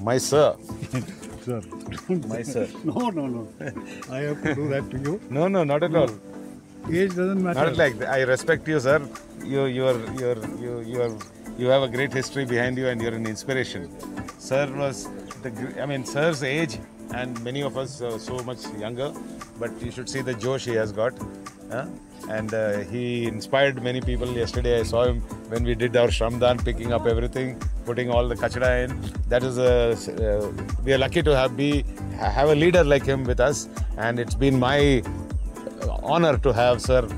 My sir. Sir. My sir. No, no, no. I have to do that to you. No, no, not at all. Age doesn't matter. Not like that. I respect you, sir. You, you are, you are, you, you are, you have a great history behind you, and you're an inspiration. Sir was the, I mean, sir's age, and many of us uh, so much younger, but you should see the Josh he has got. And uh, he inspired many people. Yesterday, I saw him when we did our Shramdan, picking up everything, putting all the kachra in. That is a, uh, we are lucky to have be have a leader like him with us, and it's been my honor to have sir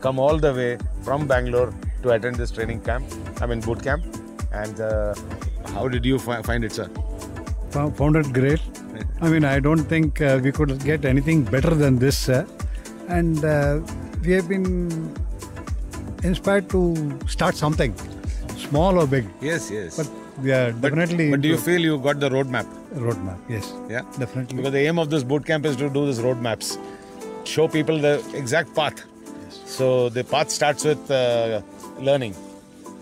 come all the way from Bangalore to attend this training camp. I mean boot camp. And uh, how did you fi- find it, sir? Found it great. I mean, I don't think uh, we could get anything better than this. Uh, and uh, we have been inspired to start something, small or big. Yes, yes. But yeah, definitely. but do you feel you got the roadmap? roadmap? Yes, Yeah. definitely. Because the aim of this boot camp is to do this roadmaps, show people the exact path. Yes. So the path starts with uh, learning.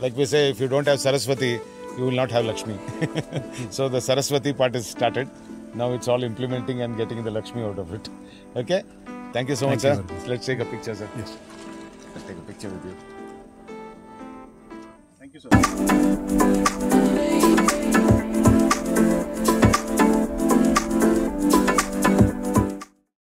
Like we say, if you don't have Saraswati, you will not have Lakshmi. so the Saraswati part is started. Now it's all implementing and getting the Lakshmi out of it. Okay. Thank you so Thank much, you sir. much. Let's take a picture, sir. Yes. Let's take a picture with you. Thank you, sir.